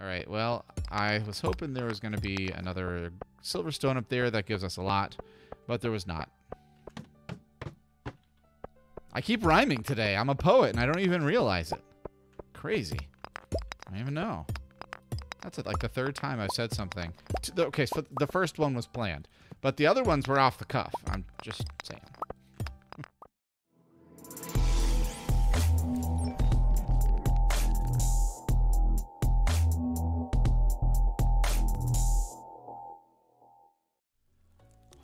All right. Well, I was hoping there was going to be another silver stone up there that gives us a lot, but there was not. I keep rhyming today. I'm a poet, and I don't even realize it. Crazy. I don't even know. That's it, like the third time I've said something. Okay, so the first one was planned, but the other ones were off the cuff. I'm just saying.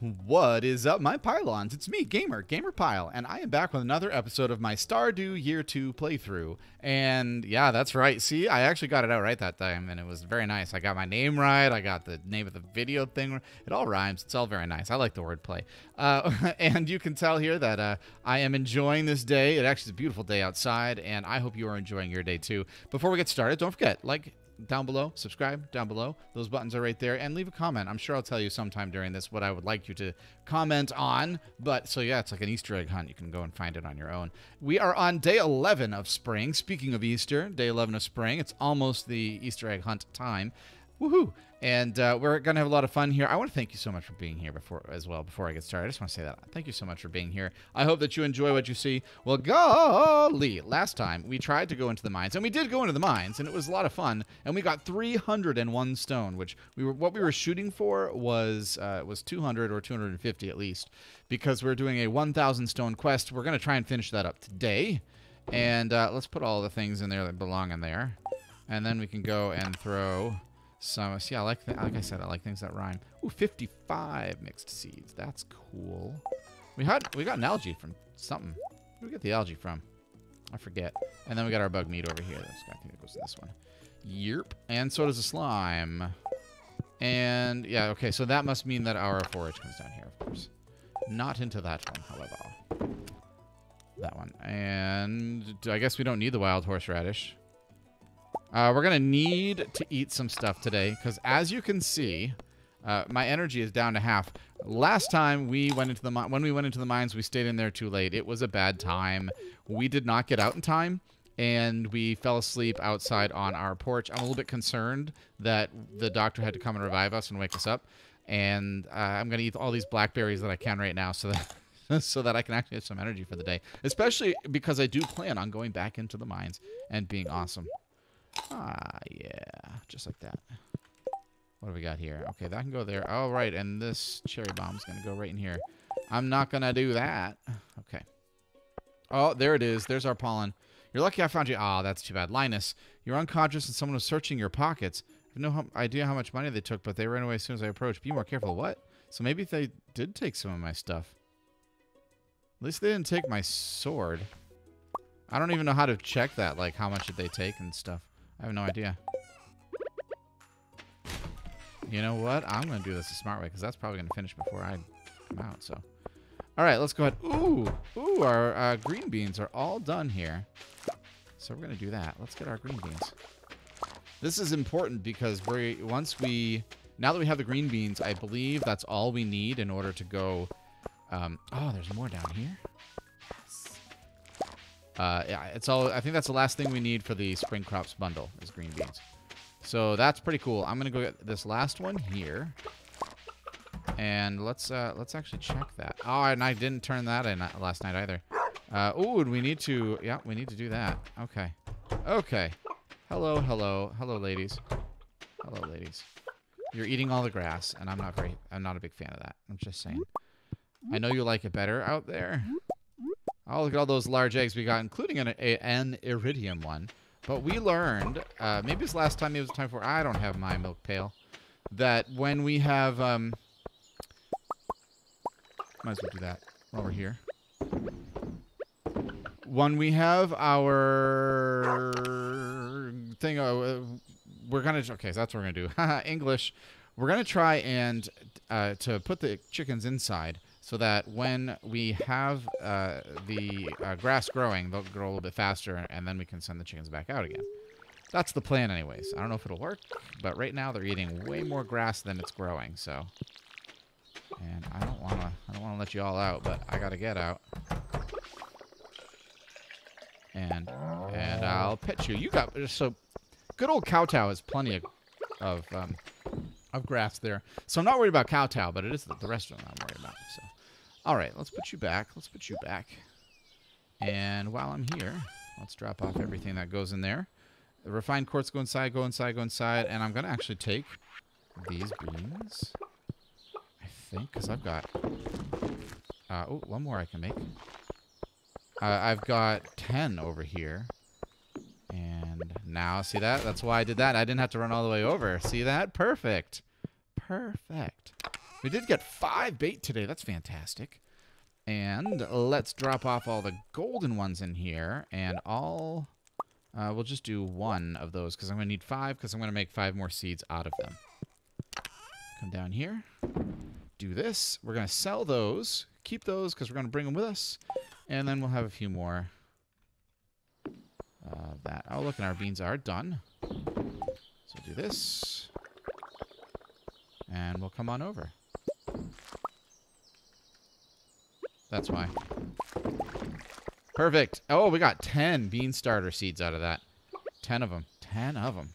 What is up, my pylons? It's me, Gamer, GamerPyle, and I am back with another episode of my Stardew Year 2 playthrough. And yeah, that's right. See, I actually got it out right that time, and it was very nice. I got my name right, I got the name of the video thing. It all rhymes. It's all very nice. I like the wordplay. Uh, and you can tell here that uh, I am enjoying this day. It actually is a beautiful day outside, and I hope you are enjoying your day too. Before we get started, don't forget, like, down below, subscribe down below. Those buttons are right there. And leave a comment. I'm sure I'll tell you sometime during this what I would like you to comment on. But so yeah, it's like an Easter egg hunt. You can go and find it on your own. We are on day 11 of spring. Speaking of Easter, day 11 of spring. It's almost the Easter egg hunt time. Woohoo! And uh, we're going to have a lot of fun here. I want to thank you so much for being here before as well. Before I get started, I just want to say that. Thank you so much for being here. I hope that you enjoy what you see. Well, golly, last time we tried to go into the mines, and we did go into the mines, and it was a lot of fun. And we got 301 stone, which we were what we were shooting for was uh, was 200 or 250 at least, because we're doing a 1,000 stone quest. We're going to try and finish that up today. And uh, let's put all the things in there that belong in there, and then we can go and throw so, see, I like, like I said, I like things that rhyme. Ooh, 55 mixed seeds. That's cool. We had, we got an algae from something. Where did we get the algae from? I forget. And then we got our bug meat over here. I think it goes in this one. Yerp. And so does the slime. And, yeah, okay, so that must mean that our forage comes down here, of course. Not into that one, however. That one. And I guess we don't need the wild horseradish. Uh, we're going to need to eat some stuff today because as you can see, uh, my energy is down to half. Last time we went into the when we went into the mines, we stayed in there too late. It was a bad time. We did not get out in time, and we fell asleep outside on our porch. I'm a little bit concerned that the doctor had to come and revive us and wake us up. And uh, I'm going to eat all these blackberries that I can right now so that so that I can actually have some energy for the day. Especially because I do plan on going back into the mines and being awesome. Ah, yeah. Just like that. What do we got here? Okay, that can go there. All oh, and this cherry bomb is going to go right in here. I'm not going to do that. Okay. Oh, there it is. There's our pollen. You're lucky I found you. Ah, oh, that's too bad. Linus, you're unconscious and someone was searching your pockets. I have no idea how much money they took, but they ran away as soon as I approached. Be more careful. What? So maybe they did take some of my stuff. At least they didn't take my sword. I don't even know how to check that, like how much did they take and stuff. I have no idea. You know what? I'm going to do this the smart way because that's probably going to finish before I come out. So, all right, let's go ahead. Ooh, ooh, our uh, green beans are all done here. So we're going to do that. Let's get our green beans. This is important because we once we now that we have the green beans, I believe that's all we need in order to go. Um, oh, there's more down here. Uh, yeah, it's all. I think that's the last thing we need for the spring crops bundle is green beans. So that's pretty cool. I'm gonna go get this last one here, and let's uh, let's actually check that. Oh, and I didn't turn that in last night either. Uh, we need to. Yeah, we need to do that. Okay. Okay. Hello, hello, hello, ladies. Hello, ladies. You're eating all the grass, and I'm not very. I'm not a big fan of that. I'm just saying. I know you like it better out there. Oh, look at all those large eggs we got, including an, a, an iridium one. But we learned, uh, maybe it's last time it was time for, I don't have my milk pail, that when we have, um, might as well do that while we're here. When we have our thing, uh, we're going to, okay, so that's what we're going to do. English. We're going to try and, uh, to put the chickens inside, so that when we have uh, the uh, grass growing, they'll grow a little bit faster, and then we can send the chickens back out again. That's the plan anyways. I don't know if it'll work, but right now they're eating way more grass than it's growing, so... And I don't want to I don't want to let you all out, but I got to get out. And and I'll pet you. You got so Good old Kowtow has plenty of of um, of grass there, so I'm not worried about Kowtow, but it is the, the restaurant I'm worried about. So, all right, let's put you back. Let's put you back. And while I'm here, let's drop off everything that goes in there. The refined quartz go inside, go inside, go inside, and I'm gonna actually take these beans. I think, because I've got uh, oh, one more I can make. Uh, I've got 10 over here. And now, see that? That's why I did that. I didn't have to run all the way over. See that? Perfect. Perfect. We did get five bait today. That's fantastic. And let's drop off all the golden ones in here. And all... Uh, we'll just do one of those because I'm going to need five because I'm going to make five more seeds out of them. Come down here. Do this. We're going to sell those. Keep those because we're going to bring them with us. And then we'll have a few more uh, that. Oh, look, and our beans are done. So do this. And we'll come on over. That's why. Perfect. Oh, we got 10 bean starter seeds out of that. 10 of them. 10 of them.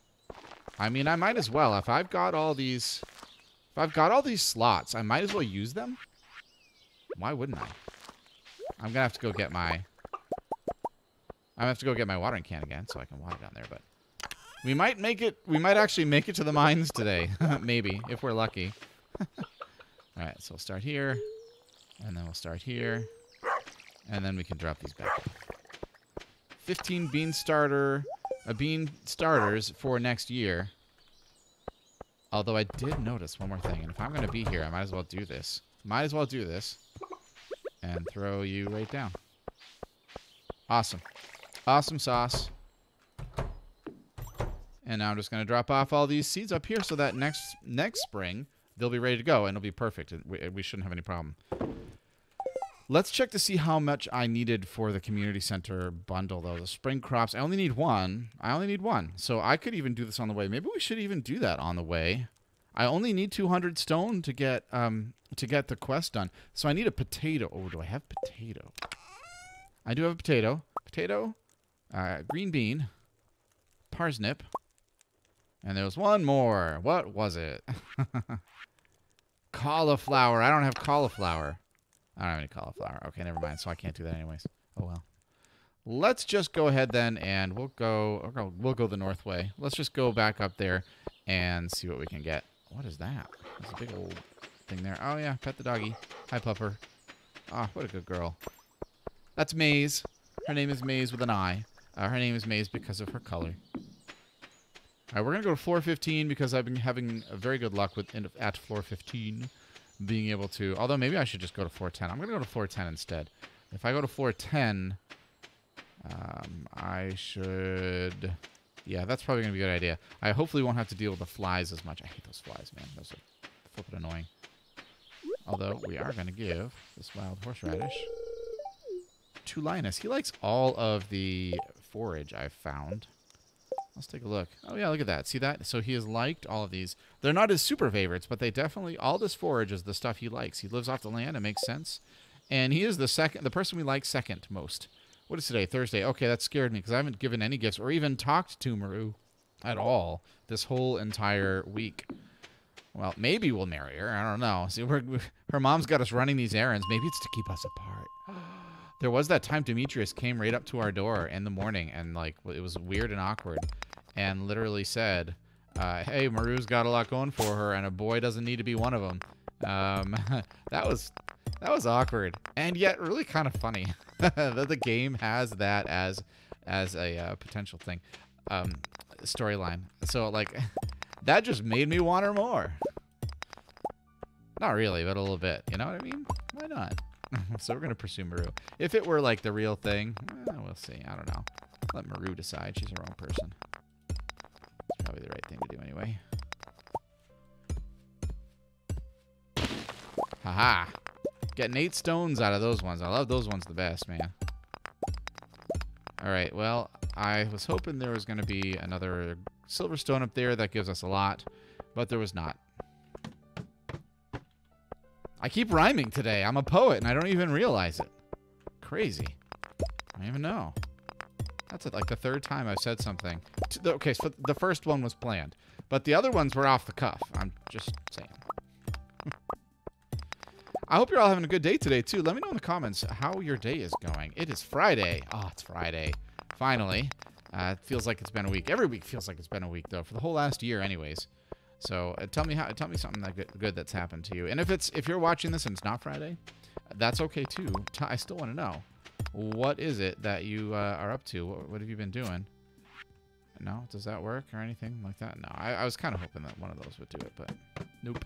I mean, I might as well. If I've got all these... If I've got all these slots, I might as well use them. Why wouldn't I? I'm gonna have to go get my... I'm going to have to go get my watering can again so I can water down there, but... We might make it... We might actually make it to the mines today. Maybe, if we're lucky. Alright, so we'll start here. And then we'll start here. And then we can drop these back. 15 bean starter... A bean starters for next year. Although I did notice one more thing. And if I'm going to be here, I might as well do this. Might as well do this and throw you right down. Awesome. Awesome sauce. And now I'm just going to drop off all these seeds up here so that next next spring they'll be ready to go and it'll be perfect. We, we shouldn't have any problem. Let's check to see how much I needed for the community center bundle, though. The spring crops, I only need one. I only need one. So I could even do this on the way. Maybe we should even do that on the way. I only need 200 stone to get um, to get the quest done. So I need a potato. Oh, do I have potato? I do have a potato. Potato, uh, green bean, parsnip, and there was one more. What was it? cauliflower. I don't have cauliflower. I don't have any cauliflower. Okay, never mind. So I can't do that anyways. Oh well. Let's just go ahead then, and we'll go. We'll go the north way. Let's just go back up there and see what we can get. What is that? There's a big old thing there. Oh, yeah. Pet the doggy. Hi, Pupper. Ah, oh, what a good girl. That's Maize. Her name is Maize with an I. Uh, her name is Maize because of her color. All right, we're going to go to floor 15 because I've been having very good luck with at floor 15 being able to... Although maybe I should just go to 410. I'm going to go to 410 instead. If I go to 410, um, I should... Yeah, that's probably going to be a good idea. I hopefully won't have to deal with the flies as much. I hate those flies, man. Those are flipping annoying. Although, we are going to give this wild horseradish to Linus. He likes all of the forage I've found. Let's take a look. Oh, yeah, look at that. See that? So he has liked all of these. They're not his super favorites, but they definitely, all this forage is the stuff he likes. He lives off the land. It makes sense. And he is the second, the person we like second most. What is today? Thursday. Okay, that scared me because I haven't given any gifts or even talked to Maru at all this whole entire week. Well, maybe we'll marry her. I don't know. See, we're, her mom's got us running these errands. Maybe it's to keep us apart. There was that time Demetrius came right up to our door in the morning and like it was weird and awkward and literally said, uh, "Hey, Maru's got a lot going for her and a boy doesn't need to be one of them." Um, that was that was awkward and yet really kind of funny that the game has that as as a uh, potential thing um, storyline. So like that just made me want her more. Not really, but a little bit. You know what I mean? Why not? so we're gonna pursue Maru. If it were like the real thing, eh, we'll see. I don't know. Let Maru decide. She's her own person. Probably the right thing to do anyway. Haha. Getting eight stones out of those ones. I love those ones the best, man. Alright, well, I was hoping there was going to be another silver stone up there that gives us a lot, but there was not. I keep rhyming today. I'm a poet, and I don't even realize it. Crazy. I don't even know. That's it, like the third time I've said something. Okay, so the first one was planned, but the other ones were off the cuff. I'm just saying. I hope you're all having a good day today, too. Let me know in the comments how your day is going. It is Friday. Oh, it's Friday. Finally. Uh, it feels like it's been a week. Every week feels like it's been a week, though, for the whole last year anyways. So uh, tell me how. Tell me something that good, good, that's happened to you. And if it's if you're watching this and it's not Friday, that's okay, too. I still want to know. What is it that you uh, are up to? What, what, have you been doing? No? Does that work or anything like that? No. I, I was kind of hoping that one of those would do it, but nope.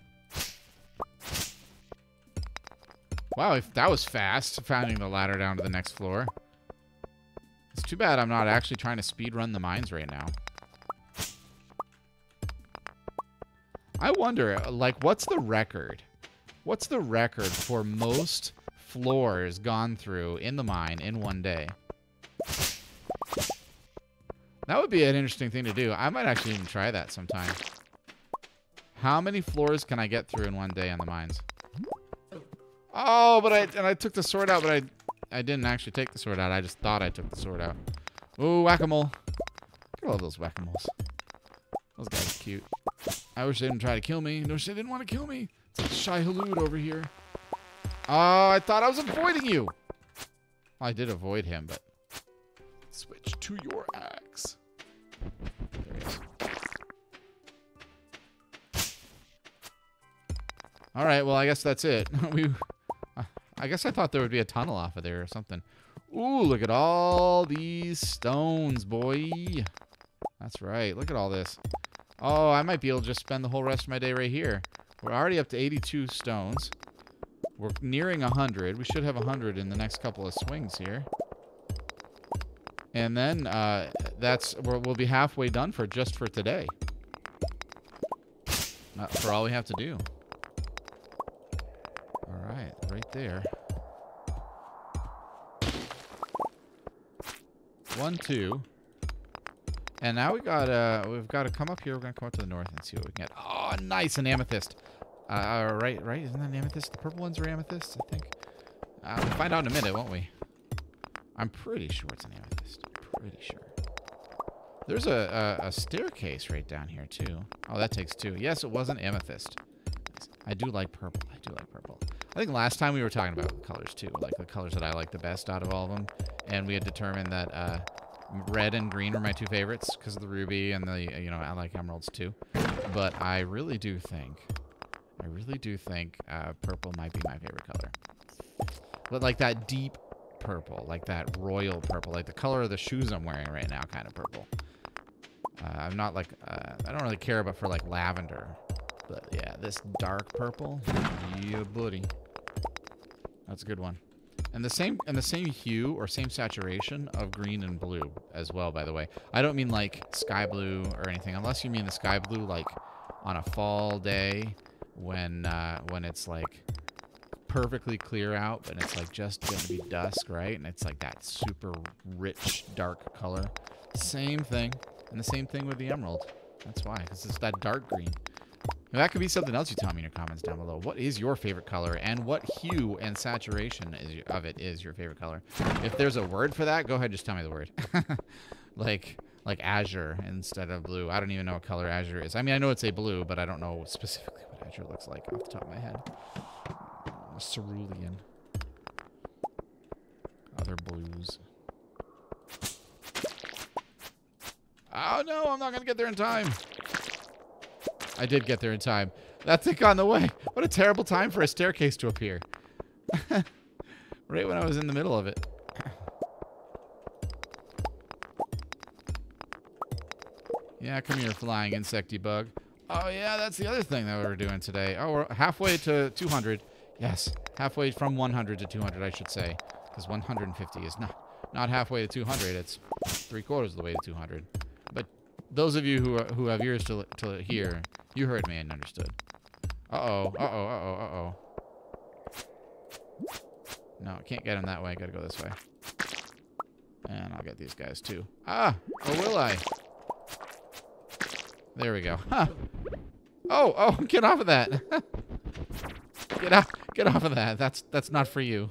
Wow, if that was fast, finding the ladder down to the next floor. It's too bad I'm not actually trying to speed run the mines right now. I wonder, like, what's the record? What's the record for most floors gone through in the mine in one day? That would be an interesting thing to do. I might actually even try that sometime. How many floors can I get through in one day on the mines? Oh, but I and I took the sword out, but I I didn't actually take the sword out. I just thought I took the sword out. Ooh, whack-a-mole. Look at all those whack-a-moles. Those guys are cute. I wish they didn't try to kill me. No, they didn't want to kill me. It's like Shai Hulud over here. Oh, I thought I was avoiding you. Well, I did avoid him, but... Switch to your axe. There he is. All right, well, I guess that's it. we uh, I guess I thought there would be a tunnel off of there or something. Ooh, look at all these stones, boy. That's right. Look at all this. Oh, I might be able to just spend the whole rest of my day right here. We're already up to 82 stones. We're nearing 100. We should have 100 in the next couple of swings here. And then uh, that's we'll be halfway done for just for today. Not for all we have to do All right, right there. One, two. And now we got uh we've got to come up here. We're gonna come up to the north and see what we can get. Oh, nice, an amethyst. Uh, right, right. Isn't that amethyst? The purple ones are amethysts, I think. Uh, we'll find out in a minute, won't we? I'm pretty sure it's an amethyst. Pretty sure. There's a, a, a staircase right down here too. Oh, that takes two. Yes, it was an amethyst. I do like purple. I do like purple. I think last time we were talking about colors too, like the colors that I like the best out of all of them, and we had determined that uh, red and green were my two favorites because of the ruby and the you know I like emeralds too. But I really do think, I really do think uh, purple might be my favorite color. But like that deep purple, like that royal purple, like the color of the shoes I'm wearing right now, kind of purple. Uh, I'm not like uh, I don't really care about for like lavender, but yeah, this dark purple, yeah, buddy. That's a good one. And the same and the same hue or same saturation of green and blue as well, by the way. I don't mean like sky blue or anything, unless you mean the sky blue like on a fall day when uh, when it's like perfectly clear out, but it's like just gonna be dusk, right? And it's like that super rich dark color. Same thing, and the same thing with the emerald. That's why, because it's that dark green. Now, that could be something else you tell me in your comments down below. What is your favorite color and what hue and saturation is, of it is your favorite color? If there's a word for that, go ahead just tell me the word. like like azure instead of blue. I don't even know what color azure is. I mean, I know it's a blue, but I don't know specifically what azure looks like off the top of my head. Cerulean. Other blues. Oh no, I'm not to get there in time. I did get there in time. That thing on the way. What a terrible time for a staircase to appear. right when I was in the middle of it. Yeah, come here, flying insecty bug. Oh, yeah, that's the other thing that we were doing today. Oh, we're halfway to 200. Yes, halfway from 100 to 200, I should say. Because 150 is not, not halfway to 200. It's three quarters of the way to 200. But those of you who, are, who have ears to, to hear, you heard me and understood. Uh-oh, uh-oh, uh-oh, uh-oh. No, I can't get him that way. I gotta go this way. And I'll get these guys too. Ah! Or will I? There we go. Huh. Oh, oh, get off of that. get off get off of that. That's that's not for you.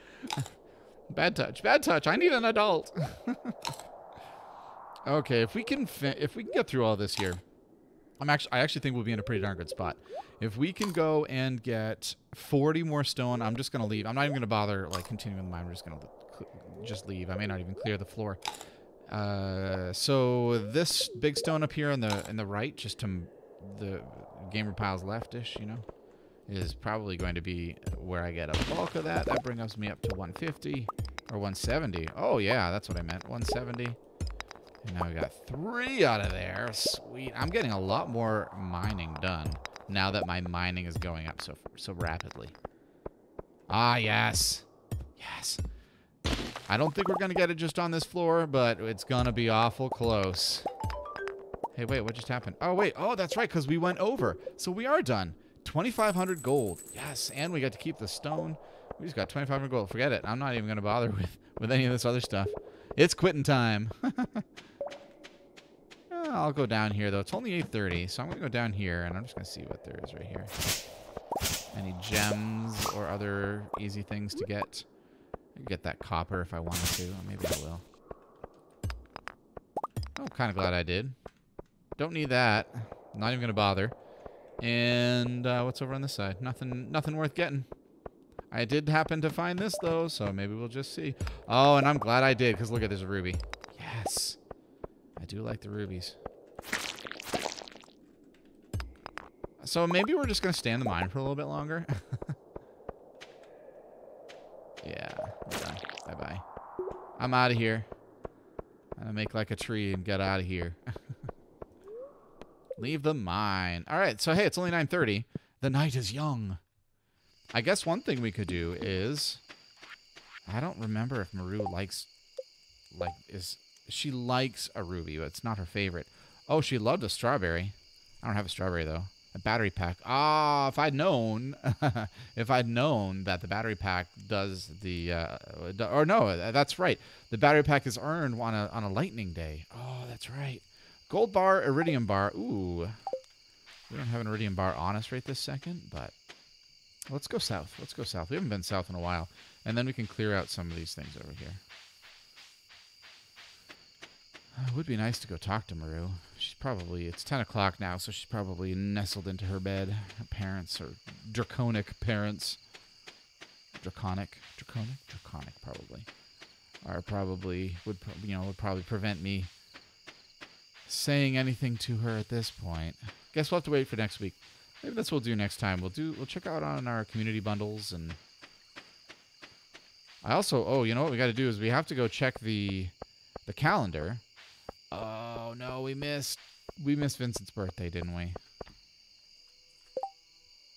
bad touch. Bad touch. I need an adult. Okay, if we can if we can get through all this here, I'm actually I actually think we'll be in a pretty darn good spot. If we can go and get 40 more stone, I'm just gonna leave. I'm not even gonna bother like continuing the mine. We're just gonna just leave. I may not even clear the floor. Uh, so this big stone up here in the in the right, just to the Gamer Pyle's leftish, you know, is probably going to be where I get a bulk of that. That brings me up to 150 or 170. Oh yeah, that's what I meant. 170. And now we got three out of there. Sweet. I'm getting a lot more mining done now that my mining is going up so so rapidly. Ah, yes. Yes. I don't think we're going to get it just on this floor, but it's going to be awful close. Hey, wait, what just happened? Oh, wait. Oh, that's right, because we went over. So we are done. 2,500 gold. Yes, and we got to keep the stone. We just got 2,500 gold. Forget it. I'm not even going to bother with, with any of this other stuff. It's quitting time. I'll go down here, though. It's only 8.30, so I'm going to go down here, and I'm just going to see what there is right here. Any gems or other easy things to get. Get that copper if I wanted to. Maybe I will. Oh, I'm kind of glad I did. Don't need that. not even going to bother. And uh, what's over on this side? Nothing, nothing worth getting. I did happen to find this, though, so maybe we'll just see. Oh, and I'm glad I did, because look at this ruby. Yes. I do like the rubies. So maybe we're just going to stay in the mine for a little bit longer. yeah, Bye-bye. I'm out of here. I'm to make like a tree and get out of here. Leave the mine. All right, so hey, it's only 9.30. The night is young. I guess one thing we could do is... I don't remember if Maru likes... Like, is... She likes a ruby, but it's not her favorite. Oh, she loved a strawberry. I don't have a strawberry, though. A battery pack. Ah, if I'd known, if I'd known that the battery pack does the, uh, or no, that's right. The battery pack is earned on a on a lightning day. Oh, that's right. Gold bar, iridium bar. Ooh, we don't have an iridium bar on us right this second, but let's go south. Let's go south. We haven't been south in a while, and then we can clear out some of these things over here. Uh, it would be nice to go talk to Maru. She's probably, it's 10 o'clock now, so she's probably nestled into her bed. Her parents are draconic parents. Draconic? Draconic? Draconic, probably. Are probably, would, you know, would probably prevent me saying anything to her at this point. Guess we'll have to wait for next week. Maybe that's what we'll do next time. We'll do, we'll check out on our community bundles and I also, oh, you know what we got to do is we have to go check the, the calendar Oh no, we missed we missed Vincent's birthday, didn't we?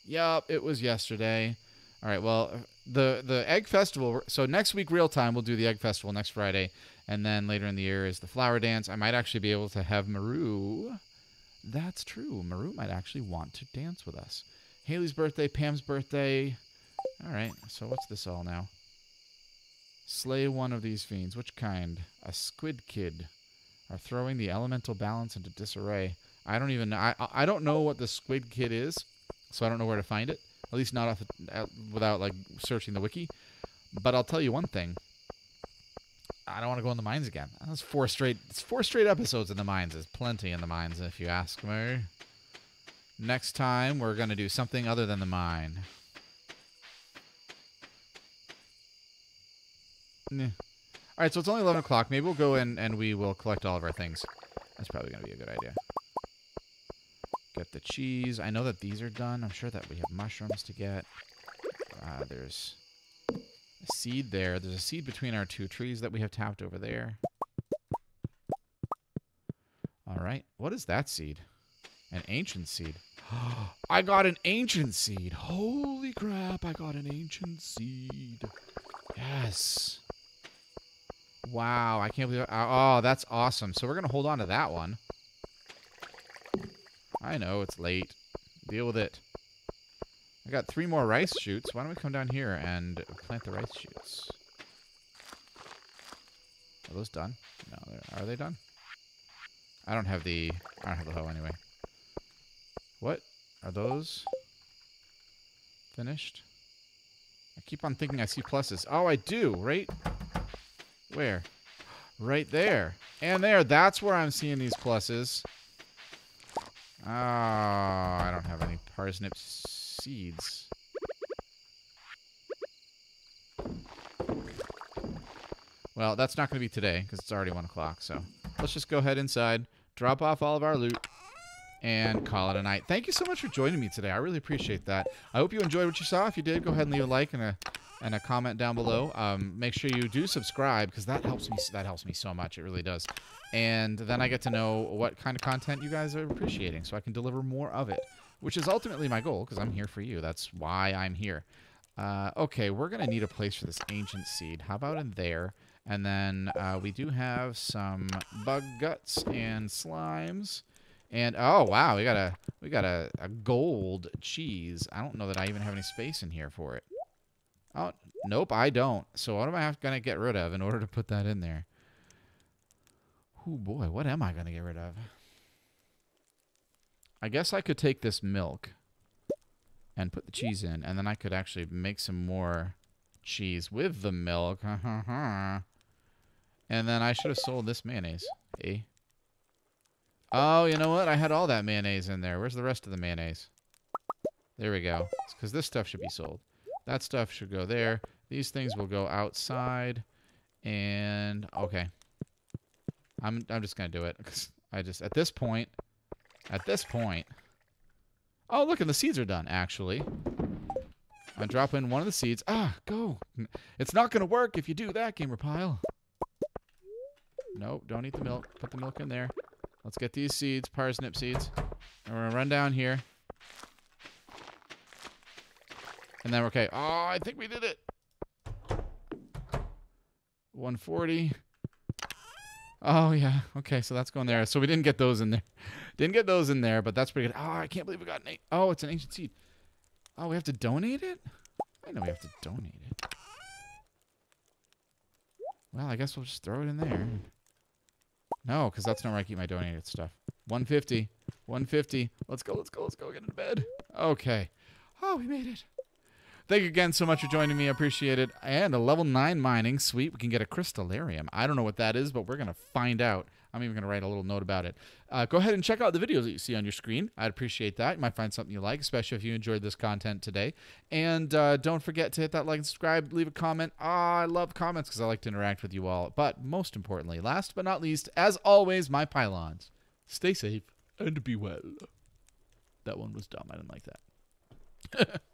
Yup, it was yesterday. All right, well, the the egg festival. So next week, real time, we'll do the egg festival next Friday, and then later in the year is the flower dance. I might actually be able to have Maru. That's true. Maru might actually want to dance with us. Haley's birthday, Pam's birthday. All right, so what's this all now? Slay one of these fiends. Which kind? A squid kid are throwing the elemental balance into disarray. I don't even know. I, I don't know what the squid kid is, so I don't know where to find it. At least not off the, without like searching the wiki. But I'll tell you one thing. I don't want to go in the mines again. That's four straight. It's four straight episodes in the mines. There's plenty in the mines, if you ask me. Next time, we're going to do something other than the mine. Nah. All right, so it's only 11 o'clock. Maybe we'll go in and we will collect all of our things. That's probably going to be a good idea. Get the cheese. I know that these are done. I'm sure that we have mushrooms to get. Uh, there's a seed there. There's a seed between our two trees that we have tapped over there. All right. What is that seed? An ancient seed. I got an ancient seed. Holy crap, I got an ancient seed. Yes. Wow, I can't believe it. Oh, that's awesome. So we're going to hold on to that one. I know, it's late. Deal with it. I got three more rice shoots. Why don't we come down here and plant the rice shoots? Are those done? No, are they done? I don't have the... I don't have the hoe anyway. What? Are those finished? I keep on thinking I see pluses. Oh, I do, right? Where? Right there. And there. That's where I'm seeing these pluses. Oh, I don't have any parsnip seeds. Well, that's not going to be today because it's already 1 o'clock. So let's just go ahead inside, drop off all of our loot, and call it a night. Thank you so much for joining me today. I really appreciate that. I hope you enjoyed what you saw. If you did, go ahead and leave a like and a and a comment down below. Um, make sure you do subscribe because that helps me. That helps me so much. It really does. And then I get to know what kind of content you guys are appreciating, so I can deliver more of it, which is ultimately my goal because I'm here for you. That's why I'm here. Uh, okay, we're gonna need a place for this ancient seed. How about in there? And then uh, we do have some bug guts and slimes. And oh wow, we got a we got a, a gold cheese. I don't know that I even have any space in here for it. Oh, nope, I don't. So what am I going to get rid of in order to put that in there? Oh boy, what am I going to get rid of? I guess I could take this milk and put the cheese in, and then I could actually make some more cheese with the milk. and then I should have sold this mayonnaise. Eh? Oh, you know what? I had all that mayonnaise in there. Where's the rest of the mayonnaise? There we go. Because this stuff should be sold. That stuff should go there. These things will go outside. And, okay. I'm, I'm just to do it. Because I just, at this point, at this point. Oh, look, and the seeds are done, actually. I drop in one of the seeds. Ah, go. It's not to work if you do that, Gamer Pyle. Nope, don't eat the milk. Put the milk in there. Let's get these seeds, parsnip seeds. And we're to run down here. And then we're okay. Oh, I think we did it. 140. Oh, yeah. Okay, so that's going there. So we didn't get those in there. Didn't get those in there, but that's pretty good. Oh, I can't believe we got an eight. Oh, it's an ancient seed. Oh, we have to donate it? I know we have to donate it. Well, I guess we'll just throw it in there. No, because that's not where I keep my donated stuff. 150. 150. Let's go, let's go, let's go. Get into bed. Okay. Oh, we made it. Thank you again so much for joining me. I appreciate it. And a level 9 mining. Sweet. We can get a crystalarium. I don't know what that is, but we're going to find out. I'm even going to write a little note about it. Uh, go ahead and check out the videos that you see on your screen. I'd appreciate that. You might find something you like, especially if you enjoyed this content today. And uh, don't forget to hit that like and subscribe, leave a comment. Ah, I love comments because I like to interact with you all. But most importantly, last but not least, as always, my pylons, stay safe and be well. That one was dumb. I didn't like that.